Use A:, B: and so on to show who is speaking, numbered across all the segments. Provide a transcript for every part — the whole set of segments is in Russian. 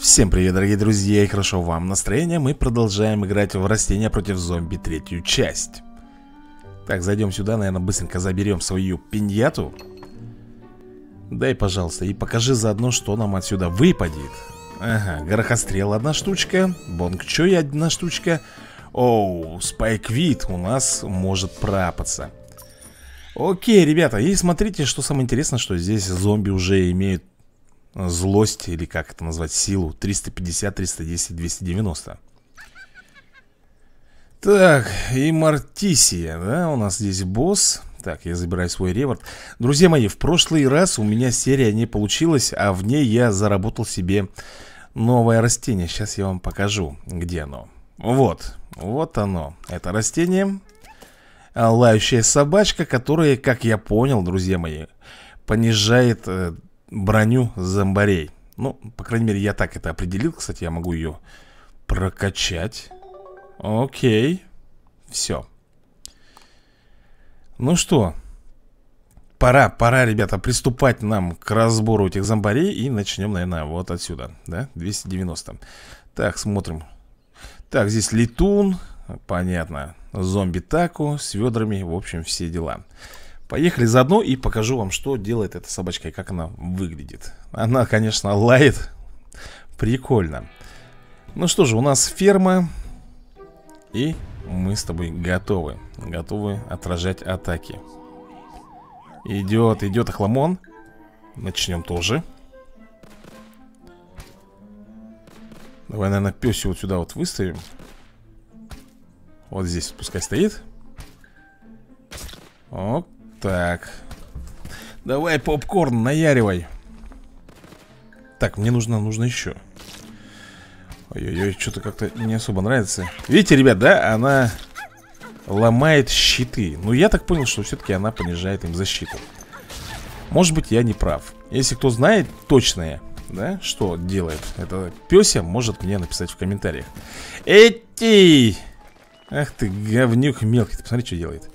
A: Всем привет, дорогие друзья, и хорошо вам. Настроение Мы продолжаем играть в растения против зомби третью часть. Так, зайдем сюда, наверное, быстренько заберем свою пиньяту. Дай, пожалуйста, и покажи заодно, что нам отсюда выпадет. Ага, горохострел одна штучка Бонг Чой одна штучка. Оу, Спайквит у нас может пропаться Окей, ребята, и смотрите, что самое интересное, что здесь зомби уже имеют злость, или как это назвать, силу. 350, 310, 290 Так, и Мартисия, да, у нас здесь босс. Так, я забираю свой реворд. Друзья мои, в прошлый раз у меня серия не получилась, а в ней я заработал себе новое растение. Сейчас я вам покажу, где оно. Вот, вот оно, это растение. Лающая собачка, которая, как я понял, друзья мои Понижает э, броню зомбарей. Ну, по крайней мере, я так это определил. Кстати, я могу ее прокачать. Окей. Все Ну что Пора, пора, ребята, приступать нам к разбору этих зомбарей. И начнем, наверное, вот отсюда Да, 290 Так, смотрим. Так, здесь летун. Понятно. Зомби-таку с ведрами. В общем, все дела Поехали заодно и покажу вам, что делает эта собачка и как она выглядит. Она, конечно, лает. Прикольно. Ну что же, у нас ферма. И мы с тобой готовы. Готовы отражать атаки. Идет, идет охламон. Начнем тоже. Давай, наверное, песю вот сюда вот выставим. Вот здесь пускай стоит. Оп. Так. Давай попкорн, наяривай. Так, мне нужно, нужно еще Ой-ой-ой, что-то как-то не особо нравится. Видите, ребят, да, она ломает щиты. Ну, я так понял, что все-таки она понижает им защиту. Может быть, я не прав. Если кто знает точное, да, что делает это песя, может мне написать в комментариях. Эти! Ах ты, говнюк мелкий, ты посмотри, что делает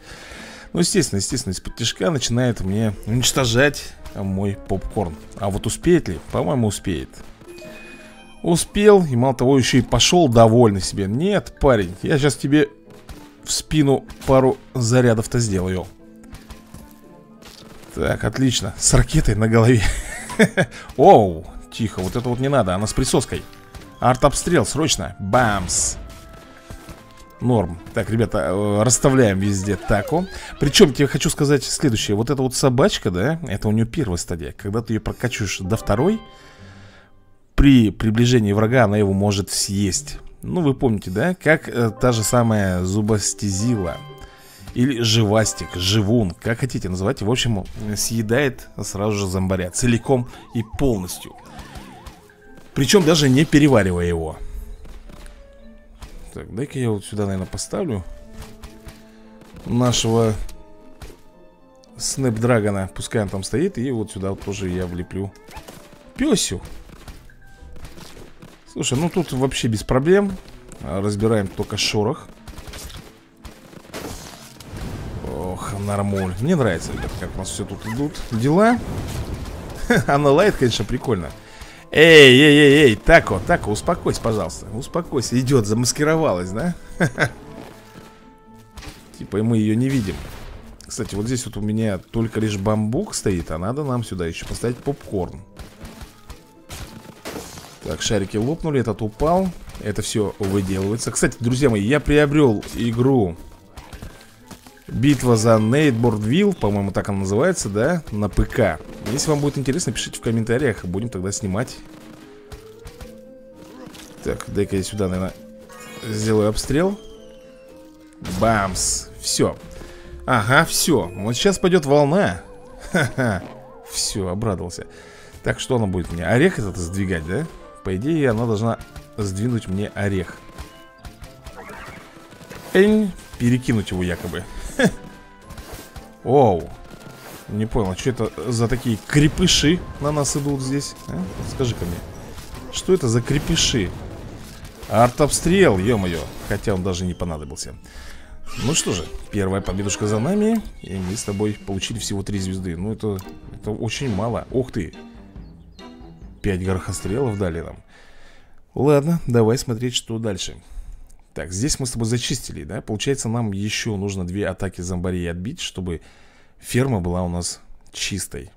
A: ну, естественно, естественно, из-под тяжка начинает мне уничтожать мой попкорн. А вот успеет ли? По-моему, успеет. Успел, и мало того, еще и пошел довольный себе. Нет, парень, я сейчас тебе в спину пару зарядов-то сделаю. Так, отлично, с ракетой на голове. Оу, тихо, вот это вот не надо, она с присоской. Арт-обстрел, срочно, бамс Норм. Так, ребята, э, расставляем везде тако. Причем, тебе хочу сказать следующее. Вот эта вот собачка, да, это у нее первая стадия. Когда ты ее прокачиваешь до второй, при приближении врага она его может съесть. Ну, вы помните, да, как э, та же самая зубостезила. Или живастик, живун, как хотите называть. В общем, съедает сразу же зомбаря целиком и полностью. Причем даже не переваривая его. Так, дай-ка я вот сюда, наверное, поставлю Нашего Снэпдрагона. Пускай он там стоит И вот сюда вот тоже я влеплю Песю Слушай, ну тут вообще без проблем. Разбираем только шорох. Ох, нормуль. Мне нравится, ребят, как у нас все тут идут Дела. Она лает, конечно, прикольно Эй, эй, эй, эй, Тако, Тако, успокойся, пожалуйста Успокойся, идет, замаскировалась, да? Типа мы ее не видим. Кстати, вот здесь вот у меня только лишь бамбук стоит А надо нам сюда еще поставить попкорн. Так, шарики лопнули, этот упал Это все выделывается. Кстати, друзья мои, я приобрел игру Битва за Нейтбордвилл, по-моему, так она называется, да? На ПК. Если вам будет интересно, пишите в комментариях Будем тогда снимать. Так, дай-ка я сюда, наверное, сделаю обстрел. Бамс. Все Ага, все Вот сейчас пойдет волна. Ха-ха. Все, обрадовался. Так, что она будет мне? Орех этот сдвигать, да? По идее, она должна сдвинуть мне орех. Энь, перекинуть его якобы Оу. Не понял, а что это за такие крепыши на нас идут здесь? А? Скажи-ка мне Что это за крепыши? Артобстрел, ё-моё. Хотя он даже не понадобился. Ну что же, первая победушка за нами И мы с тобой получили всего три звезды. Ну это, это очень мало. Ух ты. Пять горохострелов дали нам. Ладно, давай смотреть, что дальше Так, здесь мы с тобой зачистили, да? Получается, нам еще нужно две атаки зомбарей отбить Чтобы ферма была у нас чистой.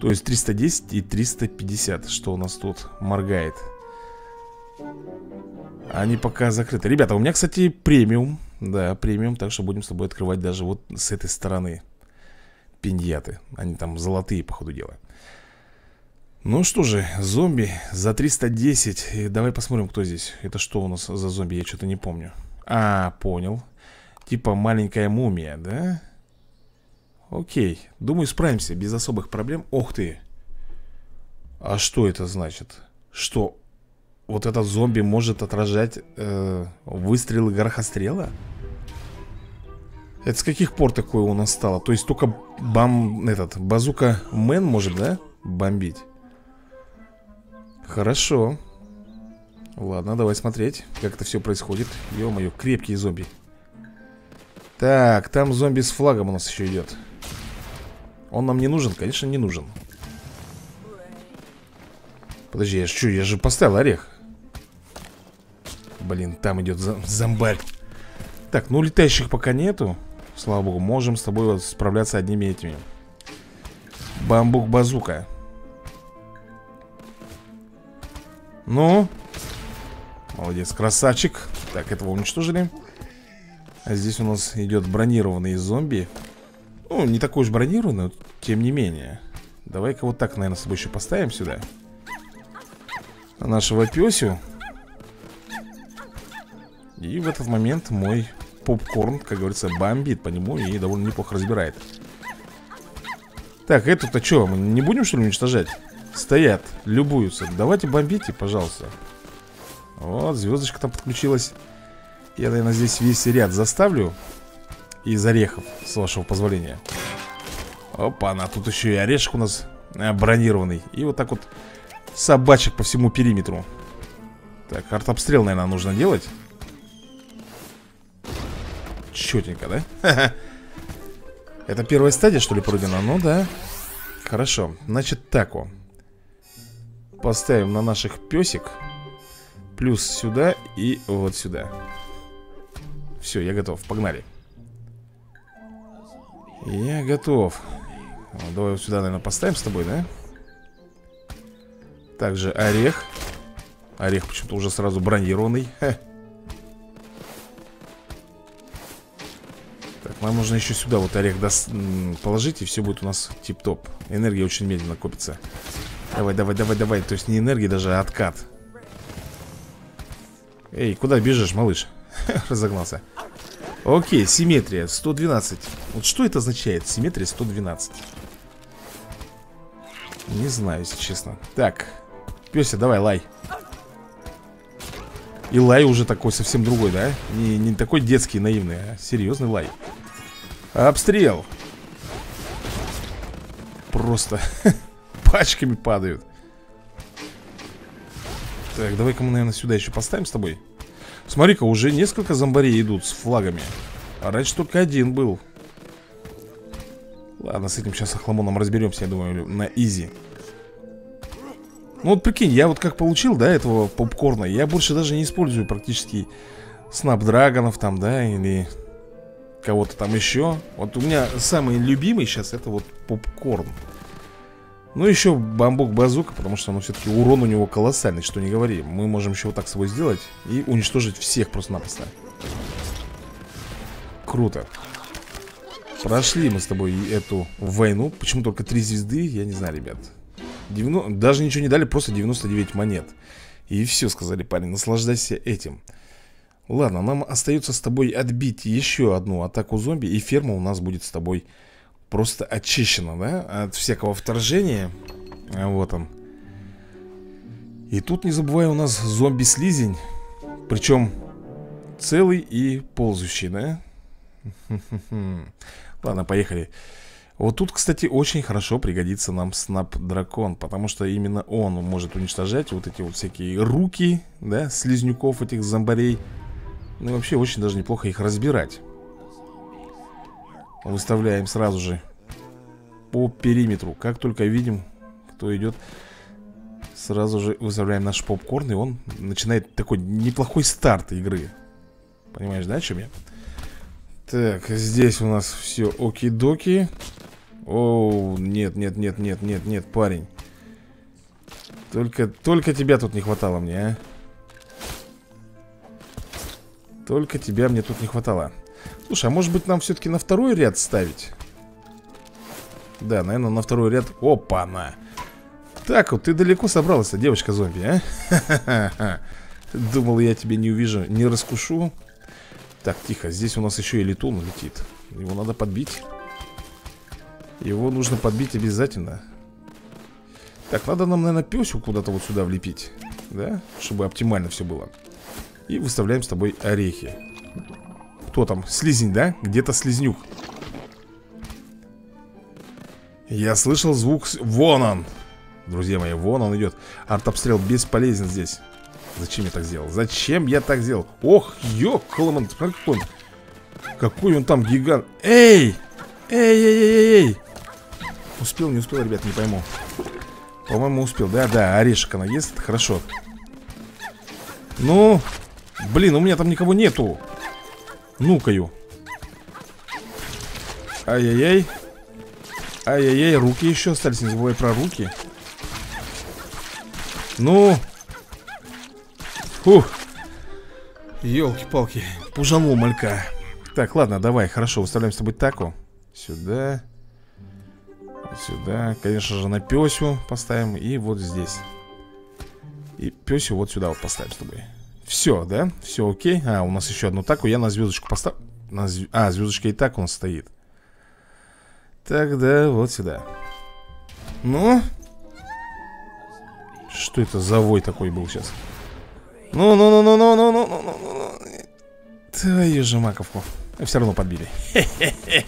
A: То есть 310 и 350 Что у нас тут моргает. Они пока закрыты. Ребята, у меня, кстати, премиум. Да, премиум, так что будем с тобой открывать даже вот с этой стороны Пиньяты. Они там золотые, по ходу дела ну что же, зомби за 310 Давай посмотрим, кто здесь Это что у нас за зомби, я что-то не помню А, понял Типа маленькая мумия, да? Окей, думаю справимся без особых проблем Ох ты А что это значит? Что вот этот зомби может отражать э, выстрелы горохострела? Это с каких пор такое у нас стало? То есть только бам... Этот, базука мэн может, да? Бомбить Хорошо. Ладно, давай смотреть, как это все происходит. Ё-моё, крепкие зомби. Так, там зомби с флагом у нас еще идет Он нам не нужен? Конечно, не нужен. Подожди, я что, я же поставил орех. Блин, там идет зомбарь. Так, ну летающих пока нету. Слава богу, можем с тобой вот справляться одними этими. Бамбук-базука Ну Молодец, красавчик. Так, этого уничтожили. А здесь у нас идет бронированный зомби. Ну, не такой уж бронированный, но тем не менее. Давай-ка вот так, наверное, с собой еще поставим сюда. Нашего песю И в этот момент мой попкорн, как говорится, бомбит по нему И довольно неплохо разбирает. Так, эту-то что, мы не будем что ли уничтожать? Стоят, любуются. Давайте бомбите, пожалуйста. Вот, звездочка там подключилась. Я, наверное, здесь весь ряд заставлю Из орехов, с вашего позволения. Опа, она тут еще и орешек у нас э, бронированный. И вот так вот собачек по всему периметру. Так, артобстрел, наверное, нужно делать. Четенько, да? Это первая стадия, что ли, пройдена? Ну да. Хорошо, значит так вот Поставим на наших песик. Плюс сюда и вот сюда. Все, я готов, погнали. Я готов. Давай вот сюда, наверное, поставим с тобой, да? Также орех. Орех почему-то уже сразу бронированный. Ха. Так, нам нужно еще сюда вот орех положить И все будет у нас тип-топ. Энергия очень медленно копится Давай, давай, давай, давай. То есть не энергия даже, а откат. Эй, куда бежишь, малыш? Разогнался. Окей, симметрия, 112 Вот что это означает, симметрия 112 Не знаю, если честно. Так, Пёся, давай, лай. И лай уже такой совсем другой, да? Не, не такой детский, наивный, а серьезный лай. Обстрел. Просто пачками падают. Так, давай-ка мы, наверное, сюда еще поставим с тобой. Смотри-ка, уже несколько зомбарей идут с флагами. А раньше только один был. Ладно, с этим сейчас охламоном разберемся, я думаю, на изи. Ну вот прикинь, я вот как получил, да, этого попкорна Я больше даже не использую практически снапдрагонов там, да, или кого-то там еще Вот у меня самый любимый сейчас это вот попкорн ну, еще бамбук базука, потому что, ну, все-таки урон у него колоссальный, что не говори. Мы можем еще вот так с собой сделать и уничтожить всех просто-напросто. Круто. Прошли мы с тобой эту войну. Почему только три звезды, я не знаю, ребят. 90... Даже ничего не дали, просто 99 монет. И все, сказали парень, наслаждайся этим. Ладно, нам остается с тобой отбить еще одну атаку зомби, и ферма у нас будет с тобой просто очищена, да, от всякого вторжения. А вот он. И тут, не забывай, у нас зомби-слизень. Причем целый и ползущий, да? Ладно, поехали. Вот тут, кстати, очень хорошо пригодится нам Снап-дракон Потому что именно он может уничтожать вот эти вот всякие руки, да, слизнюков этих зомбарей Ну и вообще очень даже неплохо их разбирать Выставляем сразу же по периметру. Как только видим, кто идет Сразу же выставляем наш попкорн И он начинает такой неплохой старт игры. Понимаешь, да, о чем я? Так, здесь у нас все оки-доки О, нет, нет, нет, нет, нет, нет, парень. Только, только тебя тут не хватало мне, а? Только тебя мне тут не хватало Слушай, а может быть нам все-таки на второй ряд ставить? Да, наверное, на второй ряд. Опа-на. Так вот, ты далеко собралась девочка-зомби, а? Думал, я тебя не увижу, не раскушу. Так, тихо, здесь у нас еще и летун летит. Его надо подбить. Его нужно подбить обязательно. Так, надо нам, наверное, песю куда-то вот сюда влепить Да, чтобы оптимально все было. И выставляем с тобой орехи Кто там? Слизень, да? Где-то слизнюк я слышал звук... Вон он! Друзья мои, вон он идет Артобстрел бесполезен здесь Зачем я так сделал? Зачем я так сделал? Ох, ёкаламан, смотри какой он Какой он там гигант Эй! Эй, эй, эй, эй! Успел, не успел, ребят, не пойму По-моему, успел, да, да, орешек она ест, хорошо Ну, блин, у меня там никого нету Ну-каю. Ай-яй-яй. Ай-яй-яй, руки еще остались, не забывай про руки. Ну. Фух. Елки-палки, пужанул малька. Так, ладно, давай, хорошо, выставляем с тобой таку. Сюда. Сюда, конечно же, на песю поставим. И вот здесь. И песю вот сюда вот поставим с тобой Все, да? Все окей. А, у нас еще одну таку, я на звездочку поставлю на зв... А, звездочка и так нас стоит. Тогда вот сюда. Ну? Что это за вой такой был сейчас? Ну-ну-ну-ну-ну-ну-ну-ну-ну Твою же маковку. Все равно подбили.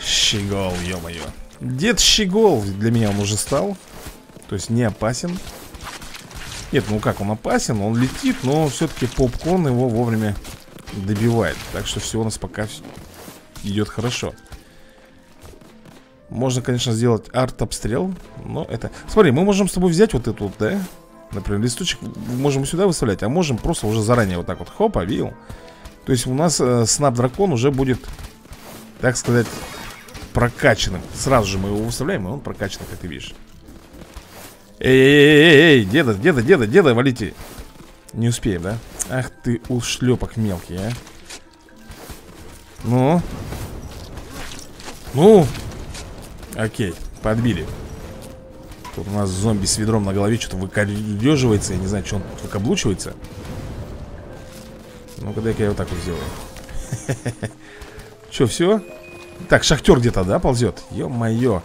A: Щегол, ё-моё. Дед Щегол для меня он уже стал. То есть не опасен Нет, ну как, он опасен, он летит Но все-таки попкорн его вовремя добивает Так что все у нас пока идет хорошо можно, конечно, сделать арт-обстрел Но это... Смотри, мы можем с тобой взять вот эту вот, да? Например, листочек можем сюда выставлять А можем просто уже заранее вот так вот Хопа, видел? То есть у нас э, снап-дракон уже будет Так сказать Прокачанным Сразу же мы его выставляем, и он прокачанный, как ты видишь Эй-эй-эй-эй, деда, деда, деда, деда, валите. Не успеем, да? Ах ты ушлепок мелкий, а. Ну? Ну? Окей, подбили. Тут у нас зомби с ведром на голове что-то выкореживается Я не знаю, что он тут выкаблучивается. Ну-ка, дай-ка я вот так вот сделаю. Че, все? Так, шахтер где-то, да, ползет? Ё-моё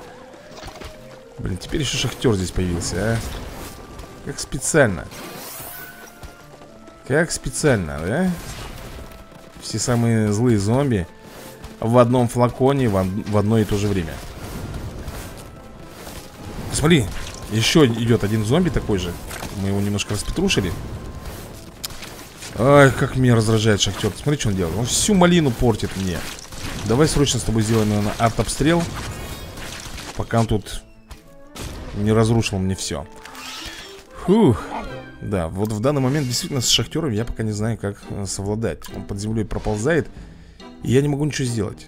A: Блин, теперь еще шахтер здесь появился, а. Как специально. Как специально, да? Все самые злые зомби В одном флаконе в, в одно и то же время. Смотри, еще идет один зомби такой же. Мы его немножко распетрушили. Ай, как меня раздражает шахтер Смотри, что он делает. Он всю малину портит мне. Давай срочно с тобой сделаем, наверное, арт-обстрел. Пока он тут не разрушил мне все Фух. Да, вот в данный момент действительно с шахтером я пока не знаю, как э, совладать. Он под землей проползает И я не могу ничего сделать.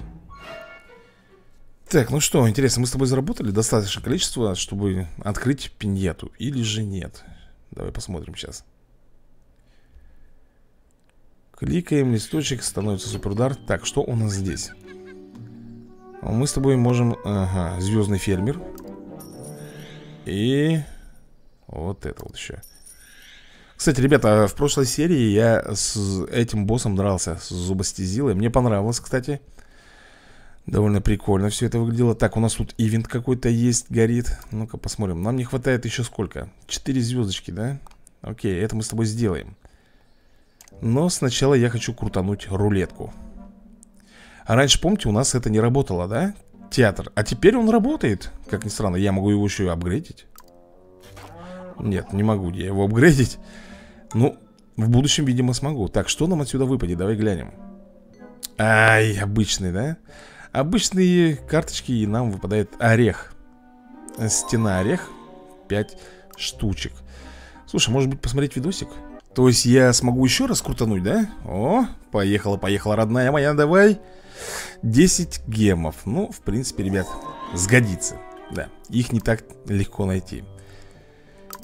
A: Так, ну что, интересно, мы с тобой заработали достаточное количество, чтобы открыть пиньету Или же нет? Давай посмотрим сейчас Кликаем, листочек, становится суперудар Так, что у нас здесь? Мы с тобой можем... Ага, звездный фермер И... Вот это вот еще Кстати, ребята, в прошлой серии я с этим боссом дрался С зубостезилой Мне понравилось, кстати. Довольно прикольно все это выглядело. Так, у нас тут ивент какой-то есть, горит. Ну-ка посмотрим, нам не хватает еще сколько? Четыре звездочки, да? Окей, это мы с тобой сделаем. Но сначала я хочу крутануть рулетку. А раньше, помните, у нас это не работало, да? Театр, а теперь он работает. Как ни странно, я могу его еще и апгрейдить. Нет, не могу я его апгрейдить. Ну, в будущем, видимо, смогу. Так, что нам отсюда выпадет? Давай глянем. Ай, обычный, да? Обычные карточки и нам выпадает орех. Стена орех. 5 штучек. Слушай, может быть посмотреть видосик? То есть я смогу еще раз крутануть, да? О, поехала, поехала, родная моя, давай 10 гемов. Ну, в принципе, ребят, сгодится. Да, их не так легко найти.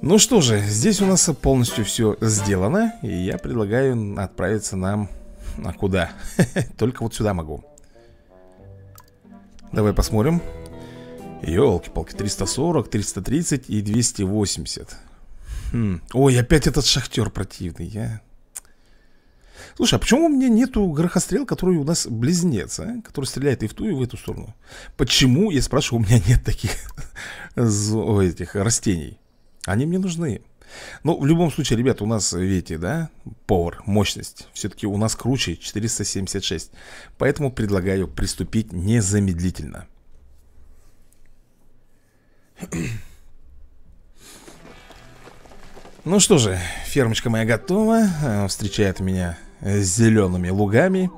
A: Ну что же, здесь у нас полностью все сделано И я предлагаю отправиться нам... А куда? Только вот сюда могу. Давай посмотрим. Елки-палки, 340, 330 и 280 хм. Ой, опять этот шахтер противный, я... Слушай, а почему у меня нету грохострел, который у нас близнец, а? Который стреляет и в ту, и в эту сторону? Почему, я спрашиваю, у меня нет таких этих растений? Они мне нужны. Ну, в любом случае, ребята, у нас, видите, да, повар, мощность Все-таки у нас круче 476 Поэтому предлагаю приступить незамедлительно Ну что же, фермочка моя готова э, Встречает меня зелеными лугами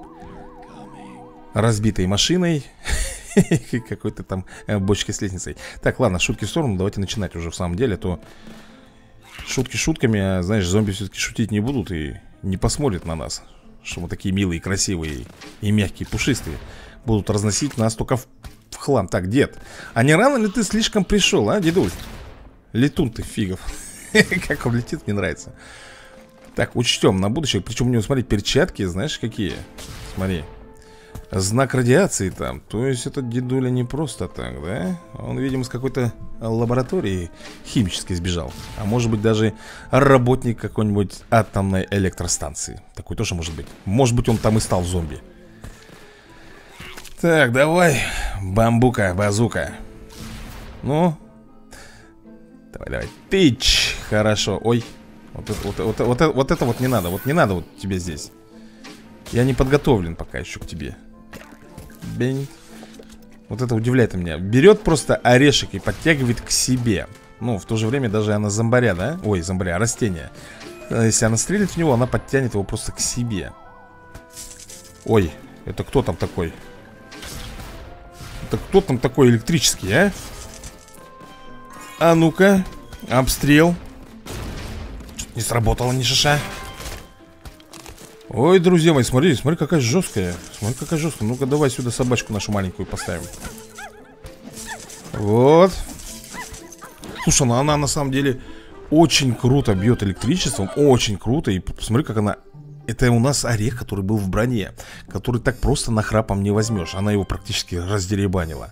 A: Разбитой машиной Какой-то там э, бочкой с лестницей. Так, ладно, шутки в сторону, давайте начинать уже в самом деле а То шутки шутками, а знаешь, зомби все-таки шутить не будут И не посмотрят на нас Что мы такие милые, красивые и мягкие, пушистые. Будут разносить нас только в, в хлам. Так, дед, а не рано ли ты слишком пришел, а, дедуль? Летун ты фигов. Как он летит, мне нравится Так, учтем на будущее Причем у него, смотри, перчатки, знаешь, какие? Смотри. Знак радиации там. То есть этот дедуля не просто так, да? Он, видимо, с какой-то лаборатории химической сбежал. А может быть даже работник какой-нибудь атомной электростанции. Такой тоже может быть. Может быть он там и стал зомби. Так, давай. Бамбука, базука. Ну? Давай, давай. Тыч! Хорошо, ой вот это вот, вот, вот, вот это вот не надо Вот не надо вот тебе здесь Я не подготовлен пока еще к тебе Бень. Вот это удивляет меня. Берет просто орешек и подтягивает к себе. Ну, в то же время даже она зомбаря, да? Ой, зомбаря, растение. Э, если она стрелит в него, она подтянет его просто к себе. Ой, это кто там такой? Это кто там такой электрический, а? А ну-ка, обстрел. Не сработало ни шиша. Ой, друзья мои, смотри, смотри, какая жесткая. Смотри, какая жесткая. Ну-ка, давай сюда собачку нашу маленькую поставим. Вот. Слушай, ну она на самом деле очень круто бьет электричеством Очень круто. И посмотри, как она. Это у нас орех, который был в броне Который так просто нахрапом не возьмешь. Она его практически раздеребанила.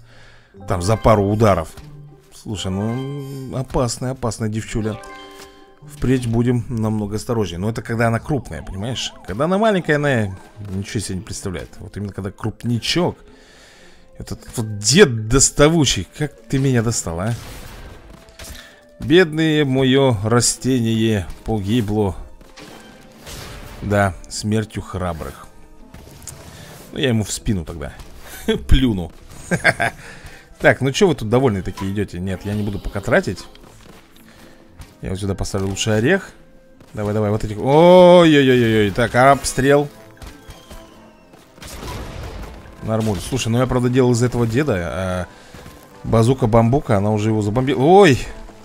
A: Там за пару ударов. Слушай, ну опасная, опасная девчуля Впредь будем намного осторожнее Но это когда она крупная, понимаешь? Когда она маленькая, она ничего себе не представляет Вот именно когда крупничок Этот вот дед доставучий Как ты меня достал, а? Бедное мое растение погибло Да, смертью храбрых Ну, я ему в спину тогда Плюну Так, ну что вы тут довольны такие идете? Нет, я не буду пока тратить я вот сюда поставлю лучший орех. Давай, давай, вот этих. Ой-ой-ой-ой Так, обстрел. Нормуль. Слушай, ну я, правда, делал из этого деда а Базука-бамбука, она уже его забомбила. Ой!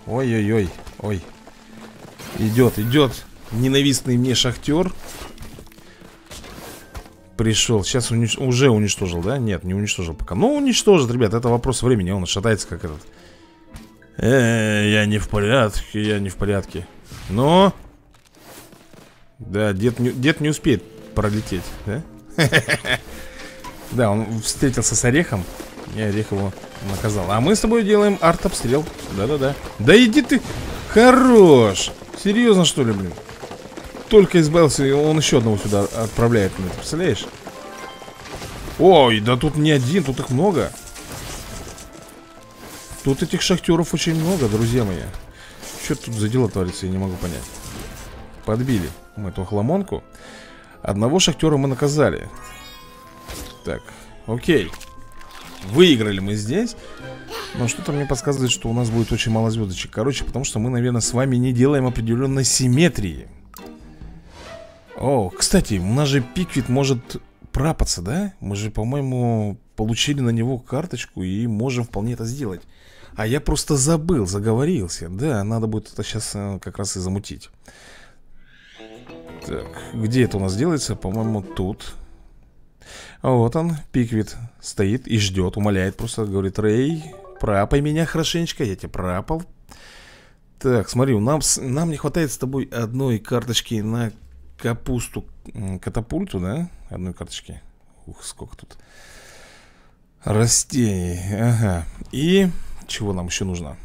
A: Ой-ой-ой Ой. Идет, идет. Ненавистный мне шахтер. Пришел, сейчас унич... уже уничтожил, да? Нет, не уничтожил пока. Ну, уничтожит, ребят, это вопрос времени Он шатается как этот Э, я не в порядке, я не в порядке. Но... Да, дед не, дед не успеет пролететь, да? Да, он встретился с орехом, и орех его наказал. А мы с тобой делаем арт-обстрел. Да-да-да. Да иди ты! Хорош! Серьезно, что ли, блин? Только избавился, и он еще одного сюда отправляет. Представляешь? Ой, да тут не один, тут их много. Тут этих шахтеров очень много, друзья мои. Что тут за дела творится, я не могу понять. Подбили мы эту хламонку. Одного шахтера мы наказали. Так, окей. Выиграли мы здесь. Но что-то мне подсказывает, что у нас будет очень мало звездочек Короче, потому что мы, наверное, с вами не делаем определенной симметрии. О, кстати, у нас же Пиквит может прапаться, да? Мы же, по-моему, получили на него карточку и можем вполне это сделать А я просто забыл, заговорился. Да, надо будет это сейчас э, как раз и замутить. Так, где это у нас делается? По-моему, тут. Вот он, Пиквит Стоит и ждет, умоляет просто Говорит, Рэй, пропай меня хорошенечко Я тебя пропал Так, смотри, нам, нам не хватает с тобой Одной карточки на капусту Катапульту, да? Одной карточки. Ух, сколько тут Растений, ага. И чего нам еще нужно?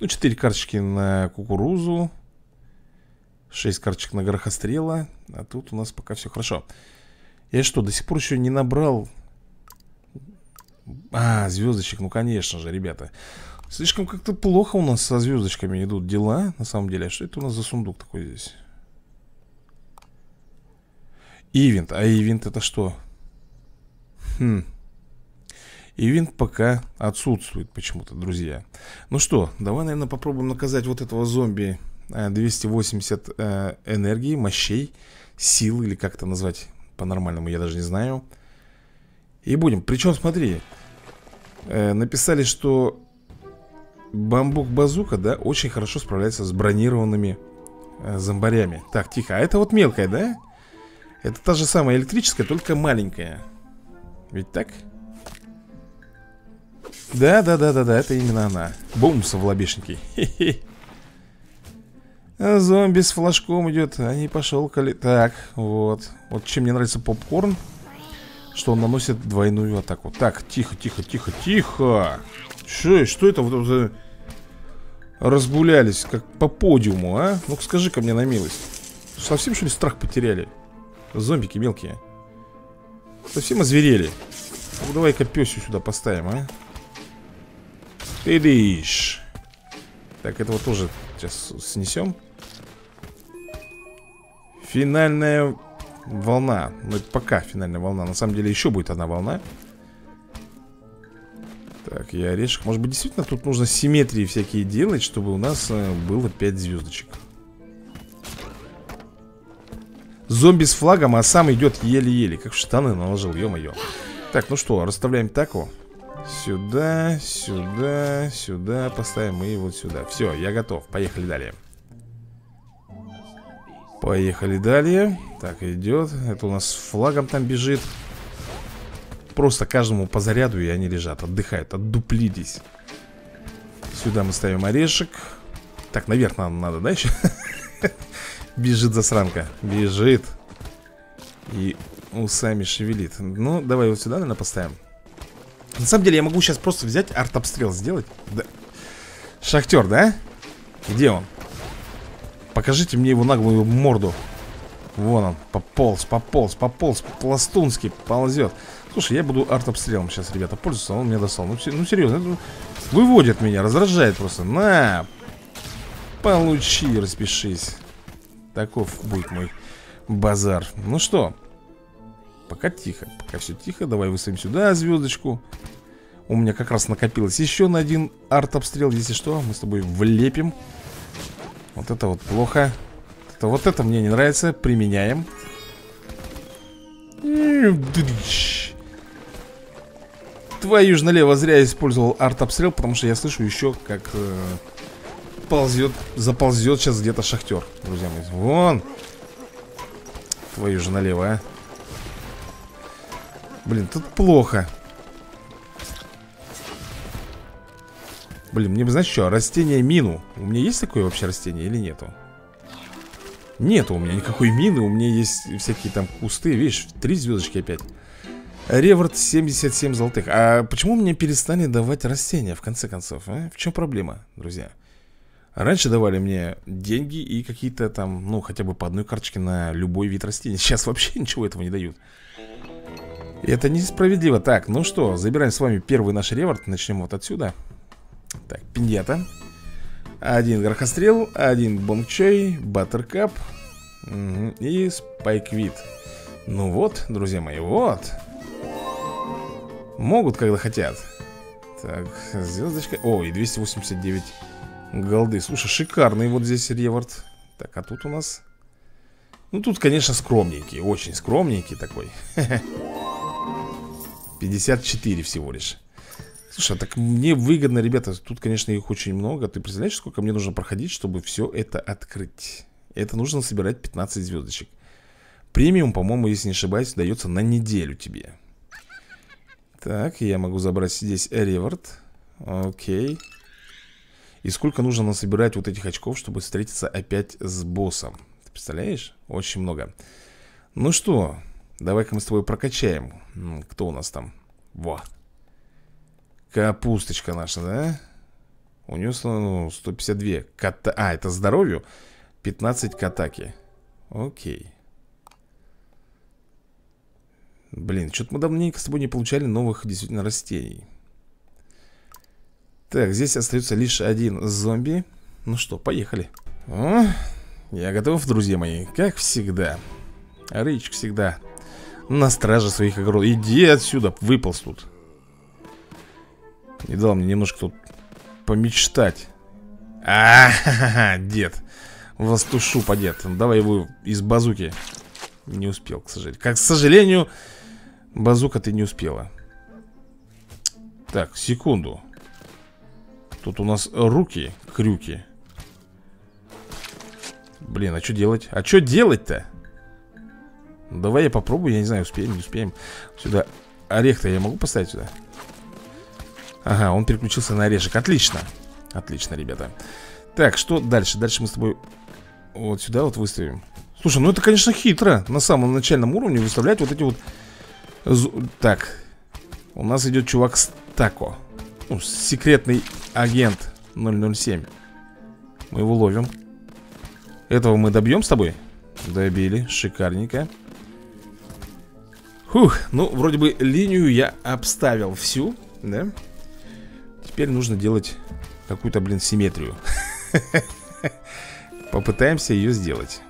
A: Ну, 4 карточки на кукурузу 6 карточек на горохострела А тут у нас пока все хорошо Я что, до сих пор еще не набрал А, звездочек, ну конечно же, ребята Слишком как-то плохо у нас со звездочками идут дела На самом деле, а что это у нас за сундук такой здесь? Ивент, а ивент это что? Хм Ивент пока отсутствует почему-то, друзья. Ну что, давай, наверное, попробуем наказать вот этого зомби 280 э, энергии, мощей, сил Или как это назвать по-нормальному, я даже не знаю. И будем, причем смотри э, Написали, что бамбук-базука, да, очень хорошо справляется с бронированными э, зомбарями. Так, тихо, а это вот мелкая, да? Это та же самая электрическая, только маленькая. Ведь так? Да, да, да, да, да, это именно она. Бумс в лобешнике. А зомби с флажком идет. Они пошел коли. Так, вот. Вот чем мне нравится попкорн. Что он наносит двойную атаку. Так, тихо, тихо, тихо, тихо. Что, это вот за... Разгулялись, как по подиуму, а? Ну-ка скажи-ка мне на милость. Совсем, что ли, страх потеряли? Зомбики мелкие. Совсем озверели. Ну, давай-ка песю сюда поставим, а? Ты Так, этого тоже сейчас снесем. Финальная волна. Ну, это пока финальная волна. На самом деле еще будет одна волна. Так, и орешек. Может быть, действительно тут нужно симметрии всякие делать, чтобы у нас э, было 5 звездочек. Зомби с флагом, а сам идет еле-еле. Как в штаны наложил, ё-моё. Так, ну что, расставляем таку. Сюда, сюда, сюда. Поставим и вот сюда. Все, я готов, поехали далее. Поехали далее. Так, идет Это у нас флагом там бежит. Просто каждому по заряду И они лежат, отдыхают, отдуплились. Сюда мы ставим орешек. Так, наверх нам надо, да, еще? Бежит засранка. Бежит. И усами шевелит. Ну, давай вот сюда, наверное, поставим на самом деле я могу сейчас просто взять артобстрел сделать. Да. Шахтер, да? Где он? Покажите мне его наглую морду. Вон он, пополз, пополз, пополз Пластунский ползет. Слушай, я буду артобстрелом сейчас, ребята, пользоваться Он мне достал, ну, ну серьезно Выводит меня, раздражает просто. На Получи, распишись. Таков будет мой базар. Ну что Пока тихо, пока все тихо Давай выставим сюда звездочку У меня как раз накопилось еще на один арт-обстрел. Если что, мы с тобой влепим. Вот это вот плохо. Это, Вот это мне не нравится. Применяем. Твою ж налево зря использовал арт-обстрел Потому что я слышу еще как э, Ползет, заползет сейчас где-то шахтер Друзья мои, вон. Твою же налево, а Блин, тут плохо Блин, мне бы, знаешь что, растение мину У меня есть такое вообще растение или нету? Нету у меня никакой мины У меня есть всякие там кусты Видишь, три звездочки опять Реворд 77 золотых А почему мне перестали давать растения, в конце концов? А? В чем проблема, друзья? Раньше давали мне деньги и какие-то там, ну, хотя бы по одной карточке на любой вид растений Сейчас вообще ничего этого не дают это несправедливо. Так, ну что, забираем с вами первый наш реворд Начнем вот отсюда. Так, пиньята Один горохострел Один бонгчой Баттеркап угу, И спайквит. Ну вот, друзья мои, вот. Могут, когда хотят. Так, звездочка. О, и 289 голды. Слушай, шикарный вот здесь реворд Так, а тут у нас? Ну, тут, конечно, скромненький Очень скромненький такой 54 всего лишь. Слушай, а так мне выгодно, ребята Тут, конечно, их очень много. Ты представляешь, сколько мне нужно проходить, чтобы все это открыть? Это нужно собирать 15 звездочек Премиум, по-моему, если не ошибаюсь, дается на неделю тебе. Так, я могу забрать здесь реворд Окей. И сколько нужно насобирать вот этих очков, чтобы встретиться опять с боссом? Ты представляешь? Очень много. Ну что, давай-ка мы с тобой прокачаем Кто у нас там? Во, Капусточка наша, да? У нее ну, 152 Ката... А, это здоровью? 15 к атаке. Окей. Блин, что-то мы давненько с тобой не получали новых действительно растений. Так, здесь остается лишь один зомби. Ну что, поехали. О, Я готов, друзья мои, как всегда. Рычк всегда на страже своих огородов Иди отсюда, выполз тут. Не дал мне немножко тут помечтать. А, -ха -ха, дед. Востушу, подед. Давай его из базуки. Не успел, к сожалению. Как, к сожалению, базука ты не успела. Так, секунду. Тут у нас руки, крюки. Блин, а что делать? А что делать-то? Давай я попробую, я не знаю, успеем, не успеем. Сюда. Орех-то я могу поставить сюда? Ага, он переключился на орешек. Отлично. Отлично, ребята. Так, что дальше? Дальше мы с тобой вот сюда вот выставим. Слушай, ну это, конечно, хитро. На самом начальном уровне выставлять вот эти вот Так. У нас идет чувак с тако. Ну, Секретный агент 007 Мы его ловим. Этого мы добьем с тобой? Добили, шикарненько Фух, ну, вроде бы линию я обставил всю, да? Теперь нужно делать какую-то, блин, симметрию. Попытаемся ее сделать.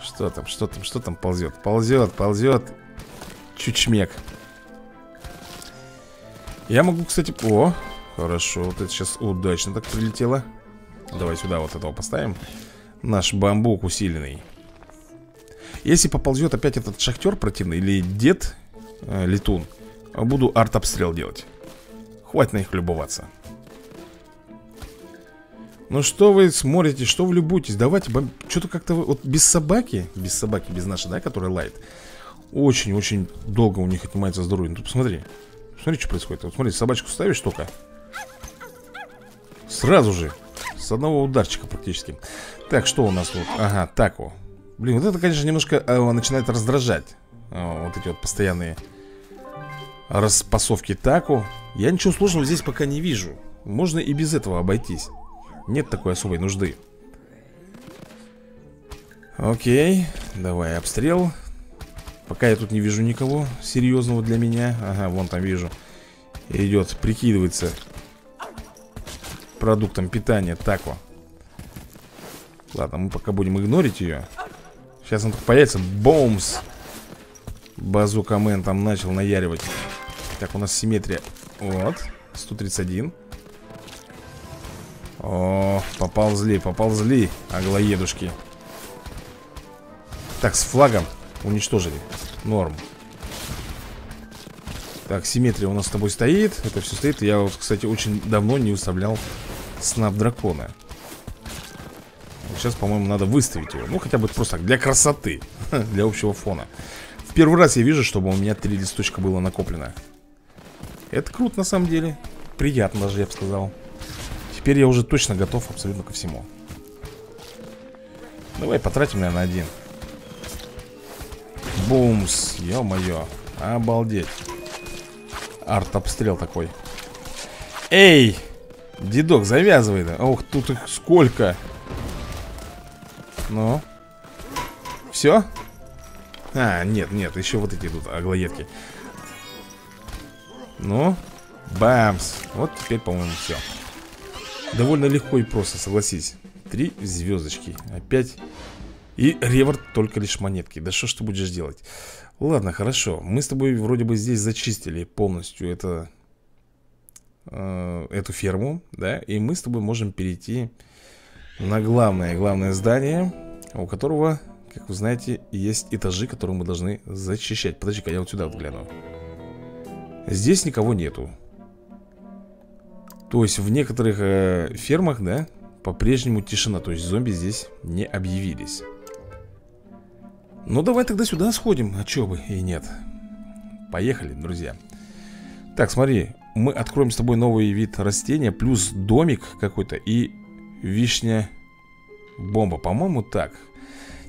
A: Что там, что там, что там ползет? Ползет, ползет Чучмек. Я могу, кстати... О, хорошо, вот это сейчас удачно так прилетело. Давай сюда вот этого поставим. Наш бамбук усиленный Если поползет опять этот шахтер противный Или дед э, летун Буду арт-обстрел делать. Хватит на них любоваться. Ну что вы смотрите, что вы любуетесь? Давайте, бом... что-то как-то вы... Вот без собаки, без собаки, без нашей, да, которая лает Очень-очень долго у них отнимается здоровье. Ну ты посмотри Смотри, что происходит. Вот смотри, собачку ставишь только Сразу же С одного ударчика практически. Так, что у нас тут? Ага, тако Блин, вот это, конечно, немножко э, начинает раздражать э, Вот эти вот постоянные Распасовки тако я ничего сложного здесь пока не вижу. Можно и без этого обойтись. Нет такой особой нужды. Окей Давай обстрел. Пока я тут не вижу никого серьезного для меня. Ага, вон там вижу. Идет, прикидывается Продуктом питания тако Ладно, мы пока будем игнорить ее Сейчас он появится. Бомс! Базука там начал наяривать. Так, у нас симметрия. Вот, 131 О, поползли, поползли Аглоедушки. Так, с флагом уничтожили. Норм. Так, симметрия у нас с тобой стоит. Это все стоит. Я вот, кстати, очень давно не выставлял Снап дракона Сейчас, по-моему, надо выставить его. Ну, хотя бы просто для красоты Для общего фона. В первый раз я вижу, чтобы у меня три листочка было накоплено. Это круто на самом деле. Приятно даже, я бы сказал. Теперь я уже точно готов абсолютно ко всему. Давай потратим, наверное, один. Бумс, ё-моё Обалдеть. Арт-обстрел такой. Эй! Дедок, завязывай да Ох, тут их сколько Ну. Все? А, нет, нет, еще вот эти тут аглоедки. Ну, бамс. Вот теперь, по-моему, все Довольно легко и просто, согласись. Три звездочки Опять. И реворд только лишь монетки. Да что ж ты будешь делать? Ладно, хорошо. Мы с тобой вроде бы здесь зачистили полностью это э, Эту ферму Да, и мы с тобой можем перейти На главное, главное здание У которого, как вы знаете, есть этажи, которые мы должны зачищать. Подожди-ка, я вот сюда вот гляну. Здесь никого нету. То есть в некоторых э, фермах, да, по-прежнему тишина. То есть зомби здесь не объявились. Ну давай тогда сюда сходим, а чё бы и нет. Поехали, друзья. Так, смотри, мы откроем с тобой новый вид растения Плюс домик какой-то и вишня бомба. По-моему так.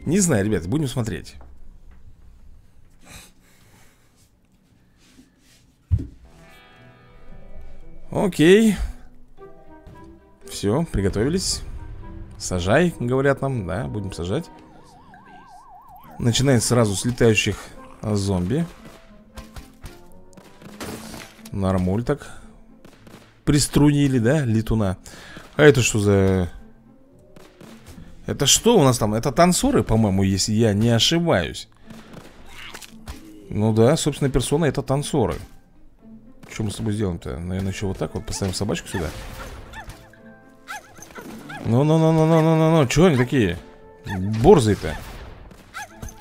A: Не знаю, ребят, будем смотреть. Окей. Все, приготовились. Сажай, говорят нам, да, будем сажать. Начинаем сразу с летающих зомби. Нормуль так Приструнили, да, летуна А это что за... Это что у нас там? Это танцоры, по-моему, если я не ошибаюсь Ну да, собственно, персона это танцоры что мы с тобой сделаем-то? Наверное, еще вот так вот поставим собачку сюда Ну-ну-ну-ну-ну-ну-ну Чего они такие? Борзые-то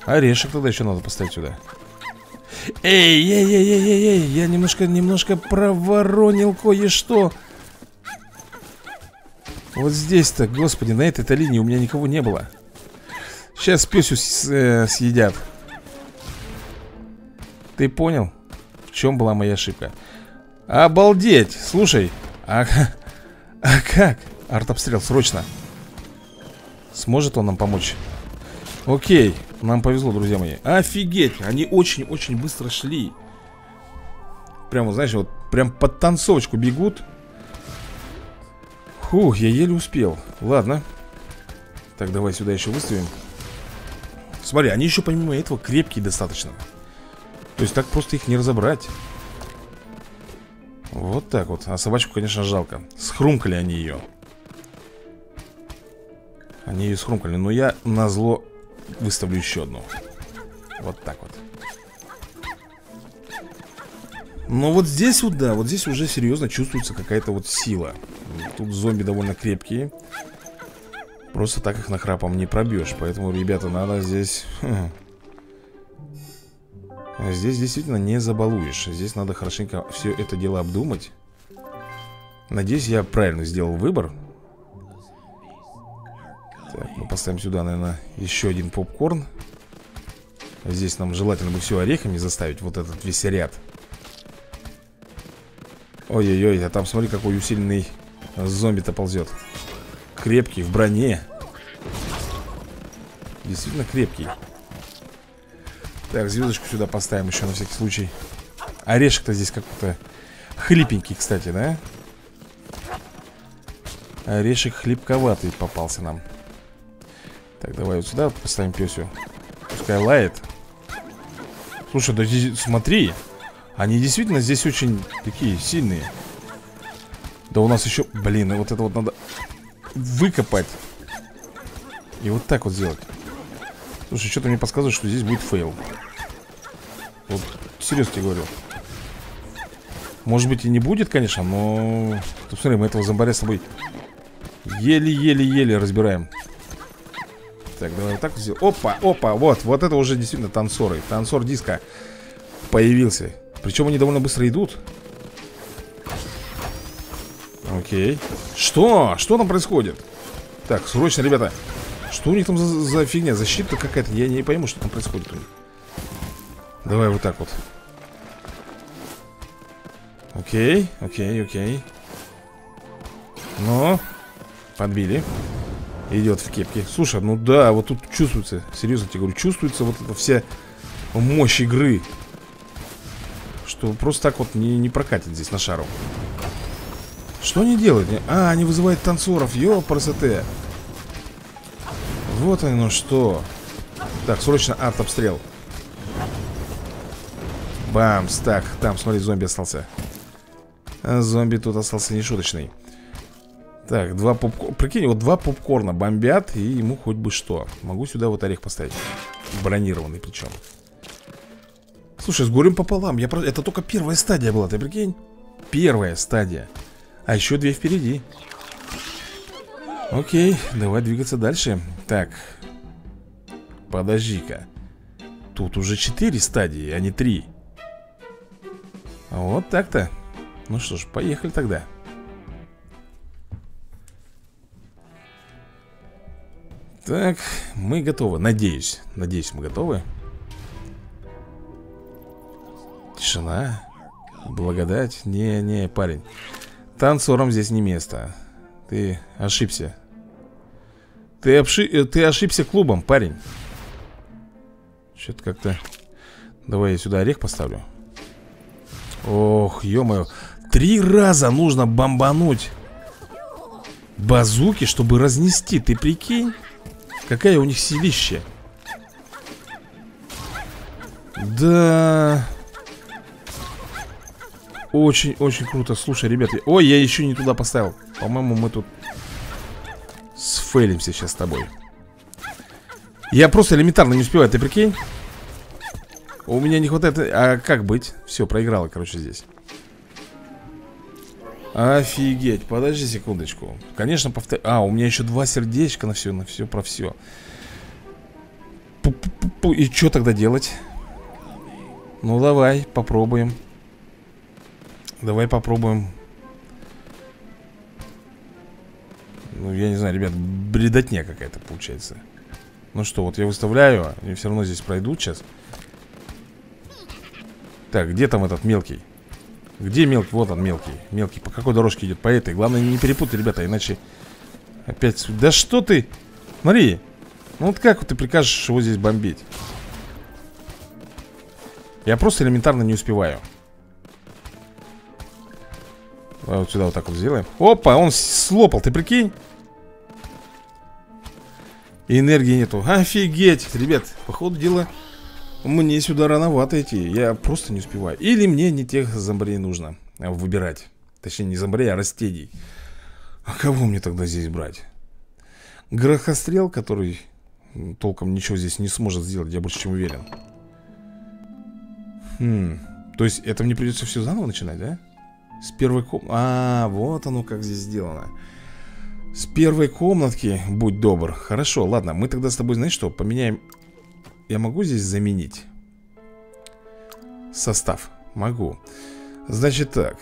A: Орешек тогда еще надо поставить сюда Эй, эй, эй, эй, эй, эй Я немножко, немножко проворонил кое-что Вот здесь-то, господи, на этой-то линии у меня никого не было Сейчас песю э, съедят Ты понял? В чем была моя ошибка? Обалдеть! Слушай, а, а как? Артобстрел, срочно Сможет он нам помочь? Окей, нам повезло, друзья мои Офигеть, они очень-очень быстро шли Прямо, знаешь, вот Прям под танцовочку бегут Фух, я еле успел Ладно Так, давай сюда еще выставим Смотри, они еще помимо этого крепкие достаточно То есть так просто их не разобрать вот так вот. А собачку, конечно, жалко. Схрумкали они ее. Они ее схрумкали. Но я на зло выставлю еще одну. Вот так вот. Но вот здесь вот, да, вот здесь уже серьезно чувствуется какая-то вот сила. Тут зомби довольно крепкие. Просто так их нахрапом не пробьешь. Поэтому, ребята, надо здесь... А здесь действительно не забалуешь Здесь надо хорошенько все это дело обдумать Надеюсь, я правильно сделал выбор Так, мы поставим сюда, наверное, еще один попкорн Здесь нам желательно бы все орехами заставить Вот этот весь ряд Ой-ой-ой, а там смотри, какой усиленный зомби-то ползет. Крепкий, в броне. Действительно крепкий. Так, звездочку сюда поставим еще на всякий случай. Орешек-то здесь как-то хлипенький, кстати, да? Орешек хлипковатый попался нам. Так, давай вот сюда поставим песю Пускай лает. Слушай, да здесь, смотри Они действительно здесь очень такие сильные. Да у нас еще, блин, вот это вот надо Выкопать. И вот так вот сделать. Слушай, что-то мне подсказывает, что здесь будет фейл. Вот, серьезно тебе говорю. Может быть и не будет, конечно, но... Ты посмотри, мы этого зомбаря с тобой Еле-еле-еле разбираем. Так, давай вот так вот сделаем. Опа, опа, вот, вот это уже действительно танцоры. Танцор диска появился Причем они довольно быстро идут Окей Что? Что там происходит? Так, срочно, ребята что у них там за, за фигня? Защита какая-то? Я не пойму, что там происходит у них. Давай вот так вот. Окей, окей, окей. Ну, подбили. Идет в кепке. Слушай, ну да, вот тут чувствуется, серьезно тебе говорю, чувствуется вот эта вся мощь игры. Что просто так вот не, не прокатит здесь на шару. Что они делают? А, они вызывают танцоров, ёпарасоте. Вот оно что. Так, срочно арт-обстрел. Бамс, так, там, смотри, зомби остался. А Зомби тут остался нешуточный. Так, два попкорна Прикинь, вот два попкорна бомбят И ему хоть бы что. Могу сюда вот орех поставить. Бронированный причем Слушай, с горем пополам. Я про... Это только первая стадия была, ты прикинь? Первая стадия. А еще две впереди. Окей, давай двигаться дальше. Так. Подожди-ка. Тут уже четыре стадии, а не три. Вот так-то. Ну что ж, поехали тогда. Так, мы готовы. Надеюсь. Надеюсь, мы готовы. Тишина. Благодать. Не-не, парень. Танцором здесь не место. Ты ошибся. Ты, обши... Э, ты ошибся клубом, парень. Что-то как-то. Давай я сюда орех поставлю. Ох, ё-моё. Три раза нужно бомбануть Базуки, чтобы разнести. Ты прикинь? Какая у них силища. Да Очень-очень круто Слушай, ребята Ой, я еще не туда поставил По-моему, мы тут Сфейлимся сейчас с тобой Я просто элементарно не успеваю, ты прикинь? У меня не хватает... А как быть? Все, проиграла, короче, здесь Офигеть, подожди секундочку Конечно, повтор... А, у меня еще два сердечка на все, на все, про все -пу -пу -пу. И что тогда делать? Ну, давай, попробуем Давай попробуем Ну, я не знаю, ребят, бредотня какая-то получается Ну что, вот я выставляю Они все равно здесь пройдут сейчас Так, где там этот мелкий? Где мелкий? Вот он мелкий Мелкий по какой дорожке идет? По этой Главное не перепутай, ребята, иначе Опять... Да что ты? Смотри Ну вот как ты прикажешь его здесь бомбить? Я просто элементарно не успеваю вот сюда вот так вот сделаем. Опа, он слопал, ты прикинь? Энергии нету. Офигеть, ребят, походу дела мне сюда рановато идти. Я просто не успеваю. Или мне не тех зомбарей нужно выбирать. Точнее не зомбарей, а растений. А кого мне тогда здесь брать? Грохострел, который толком ничего здесь не сможет сделать Я больше чем уверен. Хм То есть это мне придется все заново начинать, да? С первой комнатки А, вот оно как здесь сделано С первой комнатки, будь добр Хорошо, ладно, мы тогда с тобой, знаешь что, поменяем я могу здесь заменить состав? Могу. Значит так.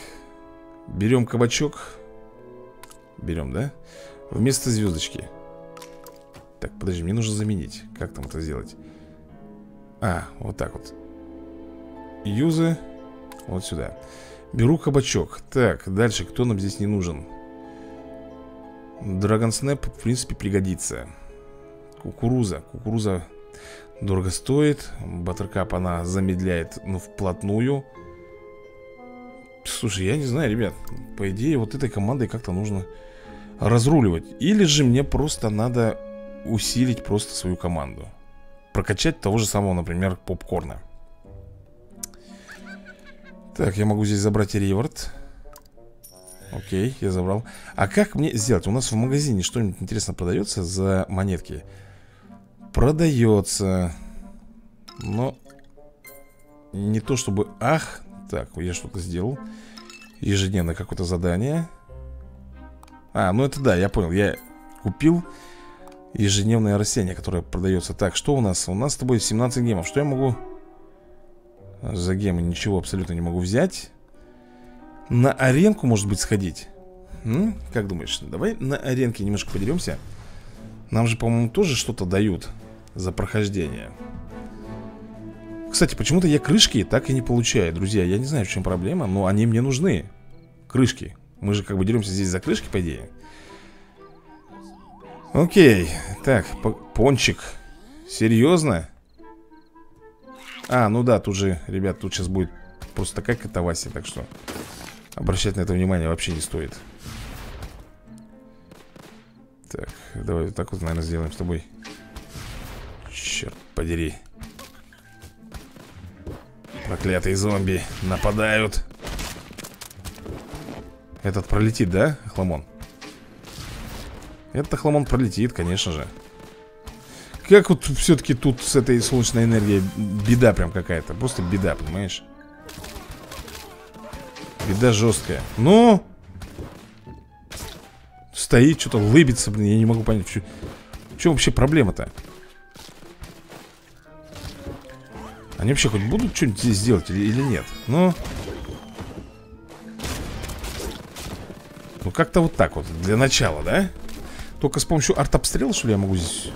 A: Берем кабачок. Берем, да? Вместо звездочки. Так, подожди, мне нужно заменить. Как там это сделать? А, вот так вот. Юзы. Вот сюда. Беру кабачок. Так, дальше кто нам здесь не нужен? Драгон Снэп, в принципе, пригодится. Кукуруза. Кукуруза Дорого стоит Баттеркап она замедляет, ну, вплотную Слушай, я не знаю, ребят По идее, вот этой командой как-то нужно разруливать Или же мне просто надо усилить просто свою команду Прокачать того же самого, например, попкорна Так, я могу здесь забрать реворд Окей, я забрал. А как мне сделать? У нас в магазине что-нибудь интересно продается за монетки? Продается Но Не то чтобы Ах, так, я что-то сделал. Ежедневно какое-то задание. А, ну это да, я понял. Я купил ежедневное растение, которое продается Так, что у нас? У нас с тобой 17 гемов. Что я могу за гемы? Ничего абсолютно не могу взять На аренку, может быть, сходить? М? Как думаешь? Давай на аренке немножко подеремся Нам же, по-моему, тоже что-то дают за прохождение Кстати, почему-то я крышки так и не получаю Друзья, я не знаю, в чем проблема Но они мне нужны Крышки Мы же как бы деремся здесь за крышки, по идее Окей Так, пончик Серьезно? А, ну да, тут же, ребят, тут сейчас будет Просто такая катавасия, так что Обращать на это внимание вообще не стоит. Так, давай вот так вот, наверное, сделаем с тобой. Черт подери. Проклятые зомби нападают. Этот пролетит, да, Хламон? Этот Хламон пролетит, конечно же Как вот все-таки тут с этой солнечной энергией Беда прям какая-то Просто беда, понимаешь? Беда жесткая Ну Стоит, что-то лыбится, блин Я не могу понять, в чем вообще проблема-то? Они вообще хоть будут что-нибудь здесь делать или, или нет? Ну... Ну как-то вот так вот, для начала, да? Только с помощью артобстрела, что ли, я могу здесь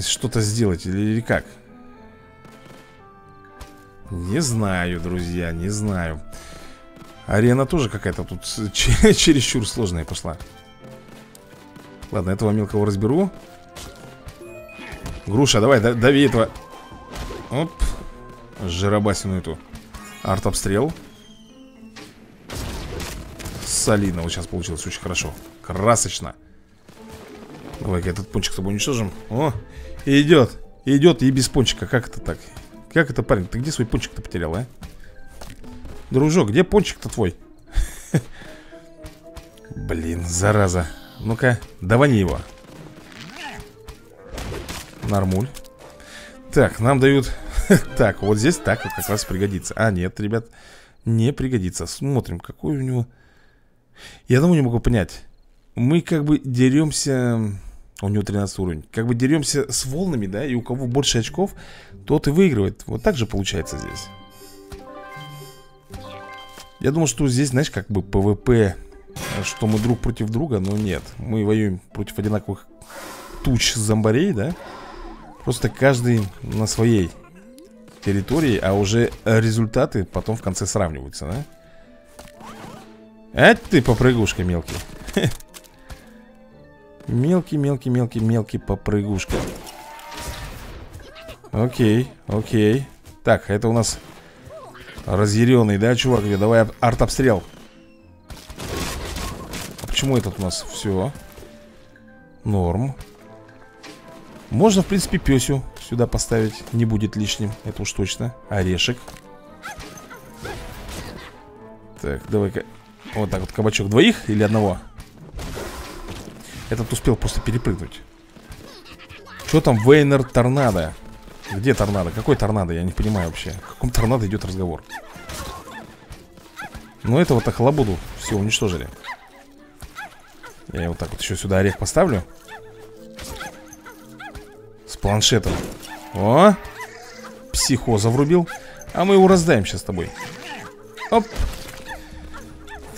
A: Что-то сделать или, или как? Не знаю, друзья, не знаю. Арена тоже какая-то тут чересчур сложная пошла. Ладно, этого мелкого разберу. Груша, давай, дави этого. Оп. Жиробасину эту. Артобстрел. Солидно вот сейчас получилось, очень хорошо. Красочно. Давай-ка этот пончик с тобой уничтожим. О, идет, идет и без пончика. Как это так? Как это, парень, ты где свой пончик-то потерял, а? Дружок, где пончик-то твой? Блин, зараза. Ну-ка, давани его. Нормуль. Так, нам дают Так, вот здесь так вот как раз пригодится. А, нет, ребят, не пригодится. Смотрим, какой у него. Я давно не могу понять. Мы как бы деремся У него 13 уровень. Как бы деремся с волнами, да И у кого больше очков, тот и выигрывает. Вот так же получается здесь. Я думал, что здесь, знаешь, как бы ПВП Что мы друг против друга, но нет. Мы воюем против одинаковых туч зомбарей, да. Просто каждый на своей территории, а уже результаты потом в конце сравниваются, да? А ты попрыгушка мелкий Мелкий, мелкий, мелкий, мелкий попрыгушка. Окей, окей. Так, это у нас разъяренный, да, чувак? Давай арт-обстрел. А Почему этот у нас все? Норм. Можно, в принципе, песю сюда поставить. Не будет лишним, это уж точно. Орешек. Так, давай-ка. Вот так вот кабачок двоих или одного Этот успел просто перепрыгнуть Что там, Вейнер Торнадо? Где торнадо? Какой торнадо? Я не понимаю вообще О каком торнадо идет разговор? Ну, этого-то халабуду все уничтожили Я вот так вот еще сюда орех поставлю планшетом О! Психоза врубил А мы его раздаем сейчас с тобой Оп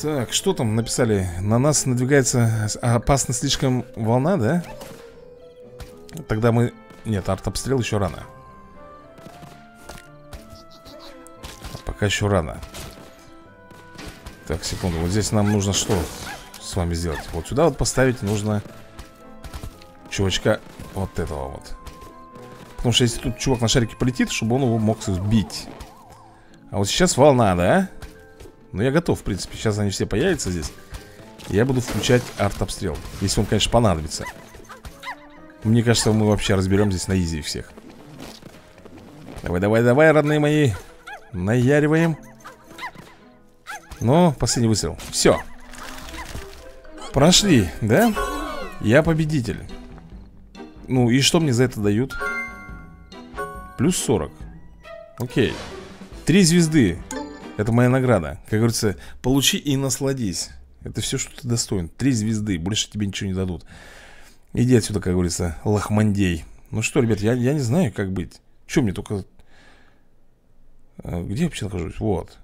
A: Так, что там написали? На нас надвигается опасно слишком волна, да? Тогда мы... Нет, артобстрел еще рано Пока еще рано Так, секунду, вот здесь нам нужно что с вами сделать? Вот сюда вот поставить нужно Чувачка вот этого вот Потому что если тут чувак на шарике полетит, чтобы он его мог сбить А вот сейчас волна, да? Ну я готов, в принципе. Сейчас они все появятся здесь. Я буду включать арт-обстрел. Если он, конечно, понадобится. Мне кажется, мы вообще разберем здесь на изи всех. Давай, давай, давай, родные мои. Наяриваем. Ну, последний выстрел. Все Прошли, да? Я победитель. Ну, и что мне за это дают? Плюс 40 Окей. Три звезды Это моя награда. Как говорится, получи и насладись. Это все, что ты достоин. Три звезды, больше тебе ничего не дадут. Иди отсюда, как говорится, лохмандей. Ну что, ребят, я, я не знаю, как быть. Че мне только... А, где я вообще нахожусь? Вот.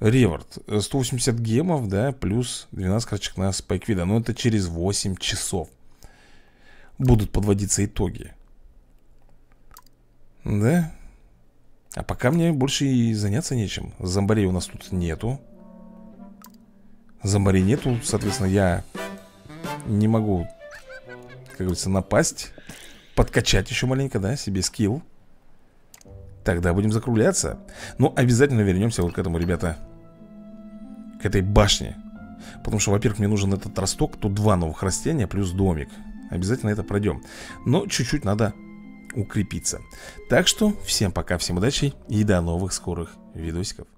A: Реворд 180 гемов, да, плюс 12 карточек на спайквида Но это через 8 часов. Будут подводиться итоги. Да? А пока мне больше и заняться нечем. Зомбарей у нас тут нету. Зомбарей нету Соответственно, я не могу Как говорится, напасть Подкачать еще маленько, да, себе скилл. Тогда будем закругляться. Но обязательно вернемся вот к этому, ребята К этой башне. Потому что, во-первых, мне нужен этот росток Тут два новых растения плюс домик. Обязательно это пройдем. Но чуть-чуть надо укрепиться. Так что всем пока, всем удачи и до новых скорых видосиков